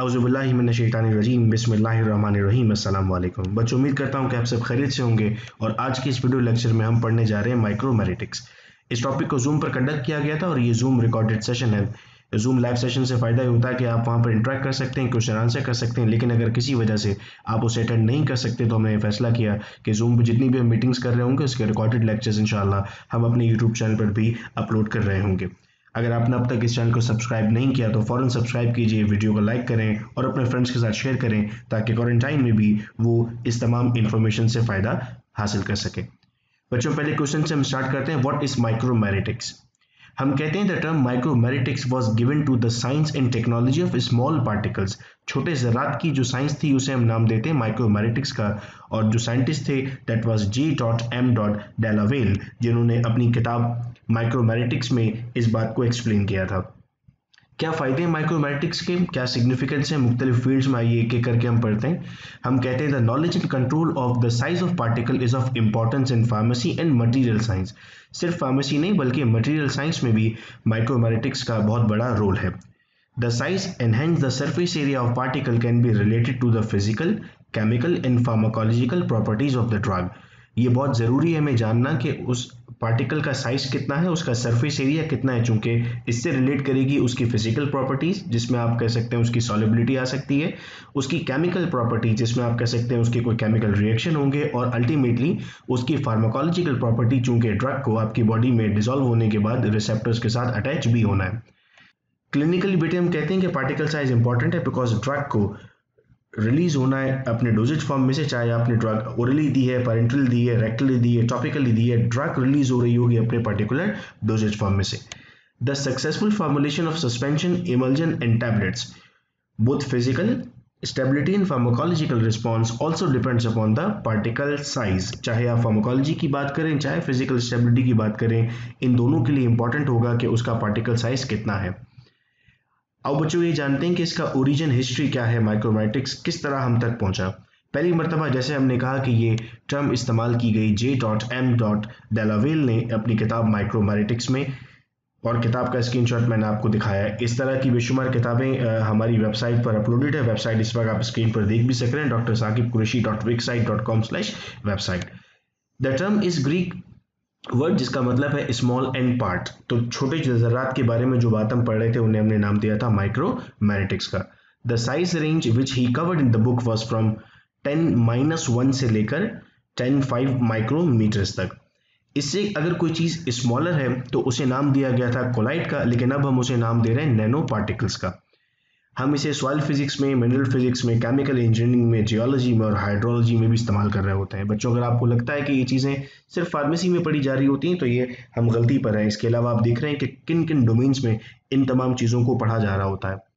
अज़बिल्लिमिनशैतानिर्रजीम बिस्मिल्लाहिर्रहमानिर्रहीम अस्सलाम वालेकुम बच्चों उम्मीद करता हूँ कि आप सब खरीद से होंगे और आज के इस वीडियो लेक्चर में हम पढ़ने जा रहे हैं माइक्रोमेरिटिक्स इस टॉपिक को जूम पर कंडक्ट किया गया था और ये जूम रिकॉर्डेड सेशन है जूम लाइव सेशन से फ़ायदा ये होता है कि आप वहाँ पर इंटरेक्ट कर सकते हैं क्वेश्चन आंसर कर सकते हैं लेकिन अगर किसी वजह से आप उसे अटेंड नहीं कर सकते तो हमने फैसला किया कि जूम पर जितनी भी हम मीटिंग्स कर रहे होंगे उसके रिकॉर्डेड लेक्चर्स इंशाल्लाह हम अपने यूट्यूब चैनल पर भी अपलोड कर रहे होंगे अगर आपने अब तक इस चैनल को सब्सक्राइब नहीं किया तो फ़ौरन सब्सक्राइब कीजिए, वीडियो को लाइक करें और अपने फ्रेंड्स के साथ शेयर करें, ताकि क्वारंटाइन में भी वो इस तमाम इन्फॉर्मेशन से फ़ायदा हासिल कर सके। बच्चों, पहले क्वेश्चन से हम स्टार्ट करते हैं व्हाट इज़ माइक्रोमैरिटिक्स हम कहते हैं the term micromeritics was given to the science and technology of small particles छोटे ज़रात की जो साइंस थी, उसे हम नाम देते हैं माइक्रोमेरिटिक्स का। और जो साइंटिस्ट थे that was G dot M dot Dallavalle जिन्होंने अपनी किताब माइक्रोमेरिटिक्स में इस बात को एक्सप्लेन किया था। क्या फ़ायदे हैं माइक्रोमेटिक्स के? क्या सिग्निफिकेंस है? मुख्तलिफ़ फील्ड्स में आइए एक एक करके हम पढ़ते हैं। हम कहते हैं the knowledge and control of the size of particle is of importance in pharmacy and material science सिर्फ़ फार्मेसी नहीं, बल्कि मटीरियल साइंस में भी माइक्रोमेटिक्स का बहुत बड़ा रोल है। The size and hence the surface area of particle can be related to the physical chemical and pharmacological properties of the drug ये बहुत ज़रूरी है हमें जानना कि उस पार्टिकल का साइज़ कितना है, उसका सरफेस एरिया कितना है, चूँकि इससे रिलेट करेगी उसकी फ़िज़िकल प्रॉपर्टीज़ जिसमें आप कह सकते हैं उसकी सॉलिबिलिटी आ सकती है, उसकी केमिकल प्रॉपर्टी जिसमें आप कह सकते हैं उसके कोई केमिकल रिएक्शन होंगे, और अल्टीमेटली उसकी फार्माकोलॉजिकल प्रॉपर्टी चूँकि ड्रग को आपकी बॉडी में डिजोल्व होने के बाद रिसेप्टर्स के साथ अटैच भी होना है। क्लिनिकली बेटे हम कहते हैं कि पार्टिकल साइज़ इंपॉर्टेंट है बिकॉज़ ड्रग को रिलीज़ होना है, अपने डोजेज फॉर्म में से चाहे आपने ड्रग ओरली दी है पेरेंटल दी है रेक्टली दी है टॉपिकली दी है ड्रग रिलीज़ हो रही होगी अपने पर्टिकुलर डोजेज फॉर्म में से। The successful formulation of suspension emulsion and tablets both physical stability in pharmacological response also depends upon the particle size चाहे आप फार्मोकोलॉजी की बात करें, चाहे फ़िज़िकल स्टेबिलिटी की बात करें, इन दोनों के लिए इंपॉर्टेंट होगा कि उसका पार्टिकल साइज़ कितना है। अब बच्चों ये जानते हैं कि इसका ओरिजिन हिस्ट्री क्या है माइक्रोमेटिक्स किस तरह हम तक पहुँचा। पहली मरतबा, जैसे हमने कहा कि ये टर्म इस्तेमाल की गई J dot M dot Dallavalle ने अपनी किताब माइक्रोमेटिक्स में, और किताब का स्क्रीनशॉट मैंने आपको दिखाया है। इस तरह की बेशुमार किताबें हमारी वेबसाइट पर अपलोडेड है। वेबसाइट इस वक्त आप स्क्रीन पर देख भी सक रहे हैं doctor Saqib Qureshi dot dot com slash website the term is Greek word जिसका मतलब है स्मॉल एंड पार्ट तो छोटे जरात के बारे में जो बात हम पढ़ रहे थे, उन्हें हमने नाम दिया था माइक्रो मैरिटिक्स का। The size range which he covered in the book was from ten minus one से लेकर टेन फाइव माइक्रोमीटर्स तक। इससे अगर कोई चीज़ स्मॉलर है तो उसे नाम दिया गया था कोलाइट का, लेकिन अब हम उसे नाम दे रहे हैं नैनो पार्टिकल्स का। हम इसे सॉइल फिजिक्स में मिनरल फिजिक्स में केमिकल इंजीनियरिंग में जियोलॉजी में और हाइड्रोलॉजी में भी इस्तेमाल कर रहे होते हैं। बच्चों, अगर आपको लगता है कि ये चीज़ें सिर्फ़ फार्मेसी में पढ़ी जा रही होती हैं तो ये हम गलती पर हैं। इसके अलावा आप देख रहे हैं कि किन किन डोमेन्स में इन तमाम चीज़ों को पढ़ा जा रहा होता है।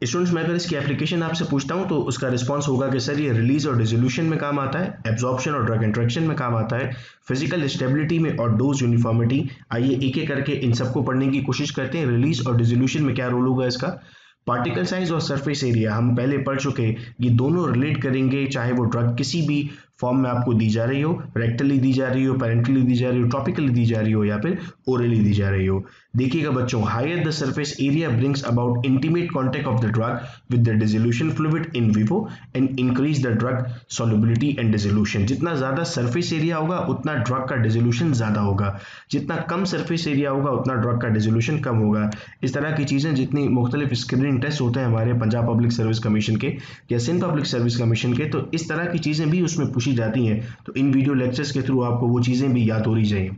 स्टूडेंट्स मैं अगर इसकी एप्लीकेशन आपसे पूछता हूँ तो उसका रिस्पॉन्स होगा कि सर, ये रिलीज़ और डिजोल्यूशन में काम आता है एब्जॉर्प्शन और ड्रग इंट्रैक्शन में काम आता है फ़िज़िकल स्टेबिलिटी में और डोज यूनिफॉर्मिटी आइए एक एक करके इन सबको पढ़ने की कोशिश करते हैं। रिलीज़ और डिजोल्यूशन में क्या रोल होगा इसका? पार्टिकल साइज़ और सरफेस एरिया हम पहले पढ़ चुके ये दोनों रिलेट करेंगे, चाहे वो ड्रग किसी भी फॉर्म में आपको दी जा रही हो रेक्टली दी जा रही हो पेरेंटली दी जा रही हो टॉपिकली दी जा रही हो या फिर ओरली दी जा रही हो। देखिएगा बच्चों higher the surface area brings about intimate contact of the drug with the dissolution fluid in vivo and increase the drug solubility and dissolution जितना ज़्यादा सरफेस एरिया होगा, उतना ड्रग का डिजोल्यूशन ज़्यादा होगा। जितना कम सरफेस एरिया होगा, उतना ड्रग का डिजोल्यूशन कम होगा। इस तरह की चीज़ें जितनी मुख्तलिफ़ स्क्रीनिंग टेस्ट होते हैं हमारे पंजाब पब्लिक सर्विस कमीशन के या सिंध पब्लिक सर्विस कमीशन के तो इस तरह की चीज़ें भी उसमें पूछी पूछी जाती हैं तो इन वीडियो लेक्चर्स के थ्रू आपको वो चीज़ें भी याद हो रही चाहिए।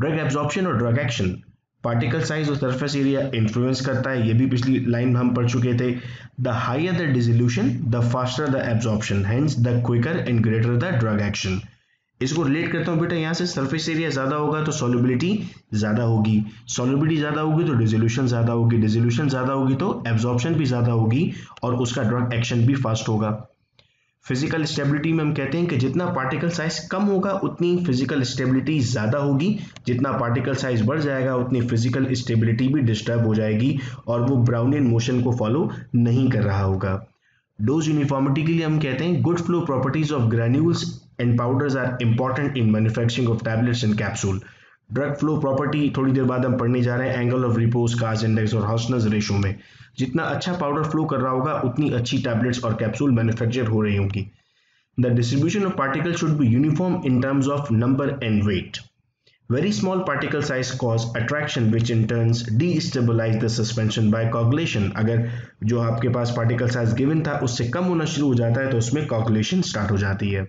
ड्रग एब्जॉर्प्शन और ड्रग एक्शन पार्टिकल साइज़ और सरफेस एरिया इन्फ्लुएंस करता है, ये भी पिछली लाइन हम पढ़ चुके थे। The higher the dissolution the faster the absorption hence the quicker and greater the drug action इसको रिलेट करता हूँ बेटा, यहाँ से सरफेस एरिया ज़्यादा होगा तो सॉलिबिलिटी ज़्यादा होगी। सॉलिबिलिटी ज़्यादा होगी तो डिजोल्यूशन ज़्यादा होगी। डिजोल्यूशन ज़्यादा होगी तो एब्जॉर्प्शन भी ज़्यादा होगी और उसका ड्रग एक्शन भी फास्ट होगा। फ़िज़िकल स्टेबिलिटी में हम कहते हैं कि जितना पार्टिकल साइज़ कम होगा, उतनी फ़िज़िकल स्टेबिलिटी ज़्यादा होगी। जितना पार्टिकल साइज़ बढ़ जाएगा, उतनी फ़िज़िकल स्टेबिलिटी भी डिस्टर्ब हो जाएगी और वो ब्राउनियन मोशन को फॉलो नहीं कर रहा होगा। डोज यूनिफॉर्मिटी के लिए हम कहते हैं good flow properties of granules and powders are important in manufacturing of tablets and capsule drug flow property थोड़ी देर बाद हम पढ़ने जा रहे हैं angle of repose Carr's index और हॉस्नस रेशो में। जितना अच्छा पाउडर फ्लो कर रहा होगा, उतनी अच्छी टैबलेट्स और कैप्सूल मैन्युफैक्चर हो रही होंगी। The distribution of particle should be uniform in terms of number and weight Very small particle size cause attraction, which in turns destabilize the suspension by coagulation. अगर जो आपके पास particle size given था, उससे कम होना शुरू हो जाता है तो उसमें coagulation start हो जाती है।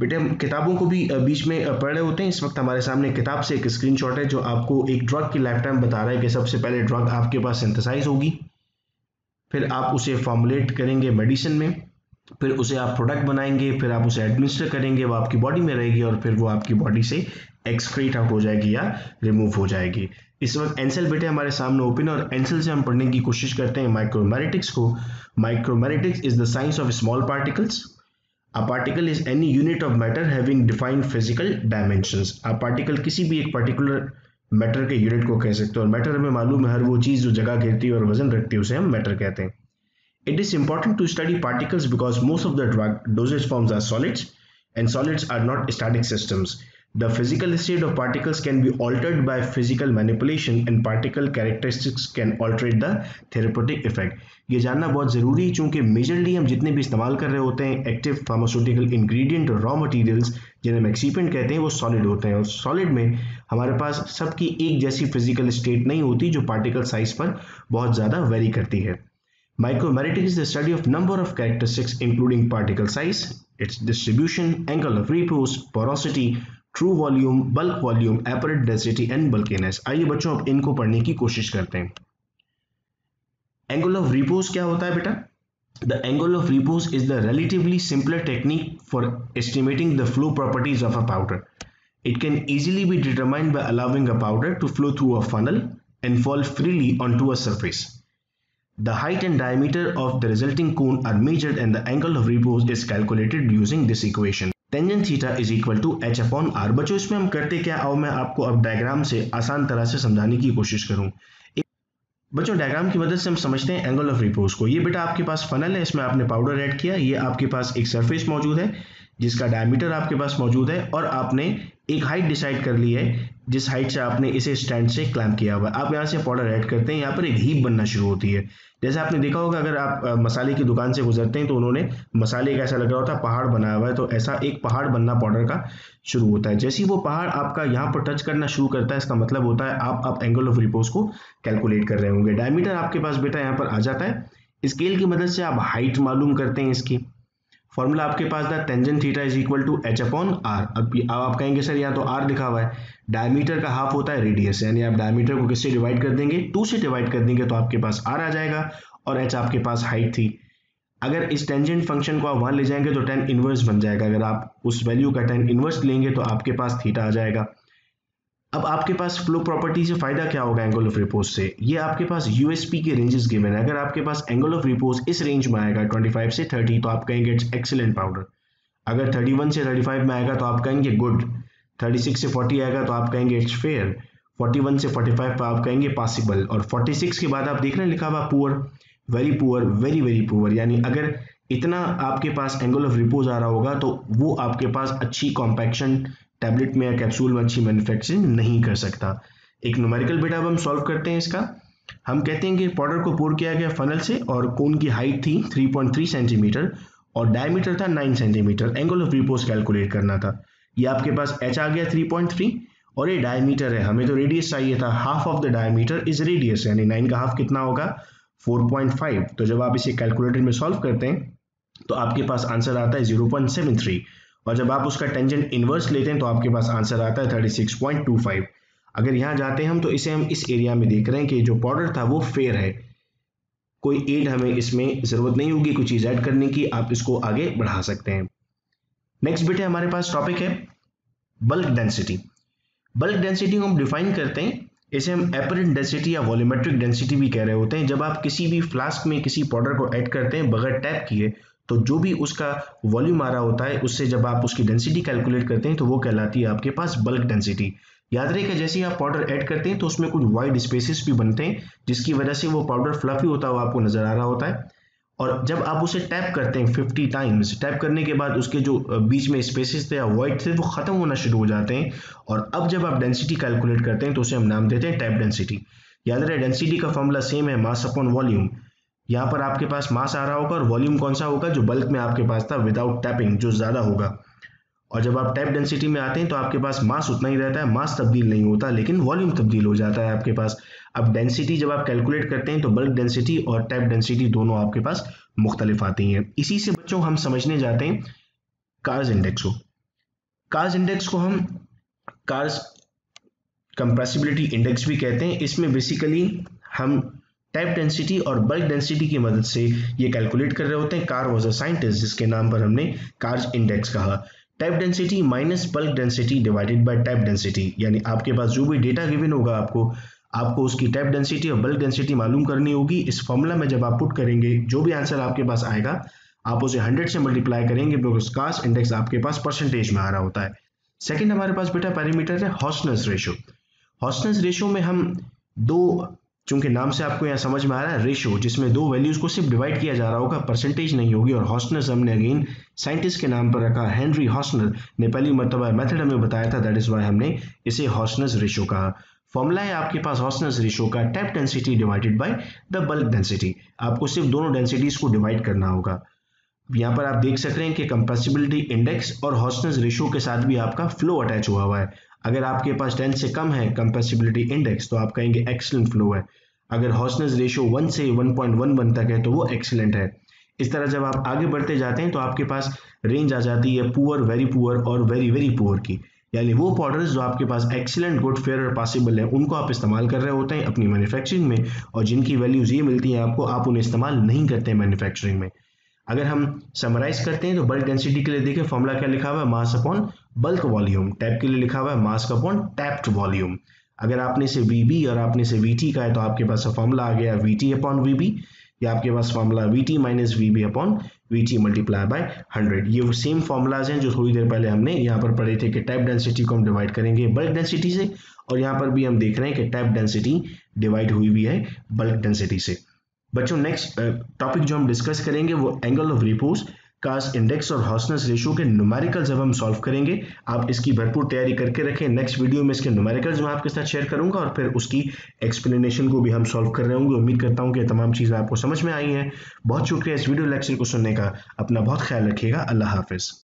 बेटे हम किताबों को भी बीच में पढ़ रहे होते हैं। इस वक्त हमारे सामने किताब से एक स्क्रीनशॉट है, जो आपको एक ड्रग की लाइफ टाइम बता रहा है कि सबसे पहले ड्रग आपके पास सिंथेसाइज होगी। फिर आप उसे फॉर्मुलेट करेंगे मेडिसिन में, फिर उसे आप प्रोडक्ट बनाएँगे, फिर आप उसे एडमिनिस्टर करेंगे, वो आपकी बॉडी में रहेगी और फिर वो आपकी बॉडी से एक्सक्रीट आउट हो जाएगी या रिमूव हो जाएगी। इस वक्त एनसेल बेटे हमारे सामने ओपन और एनसेल से हम पढ़ने की कोशिश करते हैं माइक्रोमेरिटिक्स को। Micromeritics is the science of small particles a particle is any unit of matter having defined physical dimension a particle किसी भी एक पर्टिकुलर मैटर के यूनिट को कह सकते हो और मैटर हमें मालूम है हर वो चीज़ जो जगह घेरती है और वज़न रखती है, उसे हम मैटर कहते हैं। It is important to study particles because most of the dosage forms are solids and solids are not static systems The physical state of particles can be altered by physical manipulation and particle characteristics can alter the therapeutic effect. ये जानना बहुत ज़रूरी है चूँकि majorly हम जितने भी इस्तेमाल कर रहे होते हैं एक्टिव फार्मास्यूटिकल इंग्रेडिएंट और रॉ मटेरियल्स जिन्हें हम एक्सीपेंट कहते हैं वो सॉलिड होते हैं और सॉलिड में हमारे पास सबकी एक जैसी फ़िज़िकल स्टेट नहीं होती जो पार्टिकल साइज़ पर बहुत ज़्यादा वेरी करती है Micrometric is the study of number of characteristics including particle size, its distribution, angle of repose, porosity, true volume bulk volume apparent density and bulkiness आइए बच्चों, अब इनको पढ़ने की कोशिश करते हैं एंगल ऑफ़ रिपोज क्या होता है बेटा the angle of repose is the relatively simpler technique for estimating the flow properties of a powder it can easily be determined by allowing a powder to flow through a funnel and fall freely onto a surface. The height and diameter of the resulting cone are measured and the angle of repose is calculated using this equation. Tangent theta is equal to H upon R बच्चों, इसमें हम करते क्या? आओ मैं आपको अब diagram से आसान तरह से समझाने की कोशिश करूँ। बच्चों डायग्राम की मदद से हम समझते हैं एंगल ऑफ़ रिपोज को। ये बेटा आपके पास फनल है, इसमें आपने पाउडर ऐड किया। ये आपके पास एक सरफेस मौजूद है, जिसका डायमीटर आपके पास मौजूद है, और आपने एक हाइट डिसाइड कर ली है जिस हाइट से आपने इसे स्टैंड से क्लैम्प किया हुआ है। आप यहाँ से पाउडर ऐड करते हैं, यहाँ पर एक हीप बनना शुरू होती है। जैसे आपने देखा होगा, अगर आप मसाले की दुकान से गुजरते हैं तो उन्होंने मसाले का ऐसा लग रहा होता है पहाड़ बनाया हुआ है तो ऐसा एक पहाड़ बनना पाउडर का शुरू होता है। जैसे ही वो पहाड़ आपका यहाँ पर टच करना शुरू करता है, इसका मतलब होता है आप आप एंगल ऑफ़ रिपोज को कैलकुलेट कर रहे होंगे। डायमीटर आपके पास बेटा यहाँ पर आ जाता है। स्केल की मदद से आप हाइट मालूम करते हैं इसकी। फॉर्मूला आपके पास था tangent theta is equal to H upon R अब अब आप कहेंगे, सर, यहाँ तो आर लिखा हुआ है। डायमीटर का हाफ़ होता है रेडियस यानी आप डायमीटर को किससे डिवाइड कर देंगे? टू से डिवाइड कर देंगे तो आपके पास आर आ जाएगा और एच आपके पास हाइट थी। अगर इस टेंजेंट फ़ंक्शन को आप वहाँ ले जाएँगे तो टेन इन्वर्स बन जाएगा। अगर आप उस वैल्यू का टेन इन्वर्स लेंगे तो आपके पास थीटा आ जाएगा। अब आपके पास फ्लो प्रॉपर्टी से फ़ायदा क्या होगा एंगल ऑफ़ रिपोज से? ये आपके पास यूएसपी के रेंजेस गिवन है। अगर आपके पास एंगल ऑफ़ रिपोज इस रेंज में आएगा 25 से 30 तो आप कहेंगे इट्स एक्सीलेंट पाउडर अगर 31 से 35 में आएगा तो आप कहेंगे गुड 36 से 40 आएगा तो आप कहेंगे इट्स फेयर 41 से 45 पर आप कहेंगे पॉसिबल और 46 के बाद आप देख रहे हैं लिखा हुआ poor very poor very very poor यानी अगर इतना आपके पास एंगल ऑफ़ रिपोज आ रहा होगा तो वो आपके पास अच्छी कॉम्पैक्शन टैबलेट में या कैप्सूल में अच्छी मैन्युफैक्चरिंग नहीं कर सकता। एक न्यूमेरिकल बेटा अब हम सॉल्व करते हैं इसका। हम कहते हैं कि पाउडर को पोर किया गया फनल से और कोन की हाइट थी 3.3 सेंटीमीटर और डायमीटर था 9 centimetre angle of repose calculate करना था। ये आपके पास एच आ गया 3.3 और ये डायमीटर है। हमें तो रेडियस चाहिए था। Half of the diameter is radius यानी नाइन का हाफ़ कितना होगा? 4.5 तो जब आप इसे कैलकुलेटर में सॉल्व करते हैं तो आपके पास आंसर आता है 0.73 और जब आप उसका टेंजेंट इनवर्स लेते हैं तो आपके पास आंसर आता है 36.25 अगर यहाँ जाते हैं हम तो इसे हम इस एरिया में देख रहे हैं कि जो पाउडर था, वो फेयर है। कोई एड हमें इसमें ज़रूरत नहीं होगी कोई चीज़ ऐड करने की, आप इसको आगे बढ़ा सकते हैं। नेक्स्ट बेटे हमारे पास टॉपिक है बल्क डेंसिटी बल्क डेंसिटी को हम डिफाइन करते हैं। इसे हम एपरेंट डेंसिटी या वॉल्यूमेट्रिक डेंसिटी भी कह रहे होते हैं। जब आप किसी भी फ्लास्क में किसी पाउडर को ऐड करते हैं, बगैर टैप किए तो जो भी उसका वॉल्यूम आ रहा होता है, उससे जब आप उसकी डेंसिटी कैलकुलेट करते हैं तो वो कहलाती है आपके पास बल्क डेंसिटी याद रहे कि जैसे ही आप पाउडर ऐड करते हैं तो उसमें कुछ वाइड स्पेसिस भी बनते हैं, जिसकी वजह से वो पाउडर फ्लफी होता हुआ आपको नज़र आ रहा होता है। और जब आप उसे टैप करते हैं 50 टाइम्स टैप करने के बाद उसके जो बीच में स्पेसिस थे या वॉइड थे, वो ख़त्म होना शुरू हो जाते हैं। और अब जब आप डेंसिटी कैलकुलेट करते हैं तो उसे हम नाम देते हैं टैप डेंसिटी याद रहे डेंसिटी का फॉर्मूला सेम है मास अपॉन वॉल्यूम यहाँ पर आपके पास मास आ रहा होगा और वॉल्यूम कौन सा होगा जो बल्क में आपके पास था विदाउट टैपिंग जो ज़्यादा होगा। और जब आप टैप डेंसिटी में आते हैं तो आपके पास मास उतना ही रहता है मास तब्दील नहीं होता, लेकिन वॉल्यूम तब्दील हो जाता है आपके पास। अब डेंसिटी जब आप कैलकुलेट करते हैं तो बल्क डेंसिटी और टैप डेंसिटी दोनों आपके पास मुख्तलिफ़ आती हैं। इसी से बच्चों हम समझने जाते हैं कार्स इंडेक्स को। कार्स इंडेक्स को हम कार्स कंप्रेसिबिलिटी इंडेक्स भी कहते हैं। इसमें बेसिकली हम टाइप डेंसिटी और बल्क डेंसिटी की मदद से ये कैलकुलेट कर रहे होते हैं। कार वॉज़ अ साइंटिस्ट जिसके नाम पर हमने कार्स इंडेक्स कहा। Tap density minus bulk density divided by tap density यानी आपके पास जो भी डेटा गिवन होगा आपको आपको उसकी टाइप डेंसिटी और बल्क डेंसिटी मालूम करनी होगी। इस फॉर्मूला में जब आप पुट करेंगे, जो भी आंसर आपके पास आएगा, आप उसे 100 से मल्टीप्लाई करेंगे बिकॉज़ कास्ट इंडेक्स आपके पास परसेंटेज में आ रहा होता है। सेकंड हमारे पास बेटा पैरामीटर है हॉस्टनेस रेशो हॉस्टनेस रेशो में हम दो चूँकि नाम से आपको यहाँ समझ में आ रहा है रेशो जिसमें दो वैल्यूज़ को सिर्फ़ डिवाइड किया जा रहा होगा परसेंटेज नहीं होगी, और हॉस्टनर हमने अगेन साइंटिस्ट के नाम पर रखा हेनरी हॉस्टनर ने पहली मरतबा मेथड हमें बताया था दैट इज़ वाई हमने इसे हॉस्टनस रेशो कहा। फॉर्मूला है आपके पास हॉस्टनस रेशो का tap density divided by the bulk density आपको सिर्फ़ दोनों डेंसिटीज को डिवाइड करना होगा। यहाँ पर आप देख सक रहे हैं कि कंपेसिबिलिटी इंडेक्स और हॉस्टनस रेशो के साथ भी आपका फ्लो अटैच हुआ हुआ है। अगर आपके पास टेन से कम है कंपेसिबिलिटी इंडेक्स तो आप कहेंगे एक्सलेंट फ्लो है। अगर हॉस्टनेस रेशियो वन से 1.11 तक है तो वो एक्सीलेंट है। इस तरह जब आप आगे बढ़ते जाते हैं तो आपके पास रेंज आ जाती है पुअर वेरी पुअर और वेरी वेरी पुअर की। यानी वो पाउडर्स जो आपके पास एक्सीलेंट गुड फेयर और पॉसिबल है, उनको आप इस्तेमाल कर रहे होते हैं अपनी मैन्युफैक्चरिंग में, और जिनकी वैल्यूज़ ये मिलती हैं आपको, आप उन्हें इस्तेमाल नहीं करते हैं मैन्युफैक्चरिंग में। अगर हम समराइज करते हैं तो बल्क डेंसिटी के लिए देखिए फॉर्मूला क्या लिखा हुआ है? Mass upon bulk volume tap के लिए लिखा हुआ है मास अपॉन टैप्ड वॉल्यूम अगर आपने से वीबी और आपने से वीटी का है तो आपके पास फॉर्मूला आ गया वी टी अपॉन वीबी या आपके पास formula V T minus V B upon V T multiply by hundred ये वो सेम फॉर्मूलाज हैं जो थोड़ी देर पहले हमने यहाँ पर पढ़े थे कि टाइप डेंसिटी को हम डिवाइड करेंगे बल्क डेंसिटी से, और यहाँ पर भी हम देख रहे हैं कि टाइप डेंसिटी डिवाइड हुई भी है बल्क डेंसिटी से. बच्चों नेक्स्ट टॉपिक जो हम डिस्कस करेंगे वो एंगल ऑफ़ रिपोज कास्ट इंडेक्स और हॉसनेस रेशियो के न्यूमेरिकल जब हम सॉल्व करेंगे, आप इसकी भरपूर तैयारी करके रखें। नेक्स्ट वीडियो में इसके न्यूमेरिकल्स मैं आपके साथ शेयर करूँगा और फिर उसकी एक्सप्लेनेशन को भी हम सॉल्व कर रहे होंगे, उम्मीद करता हूँ कि तमाम चीज़ें आपको समझ में आई हैं। बहुत शुक्रिया इस वीडियो लेक्चर को सुनने का। अपना बहुत ख्याल रखिएगा। अल्लाह हाफिज़।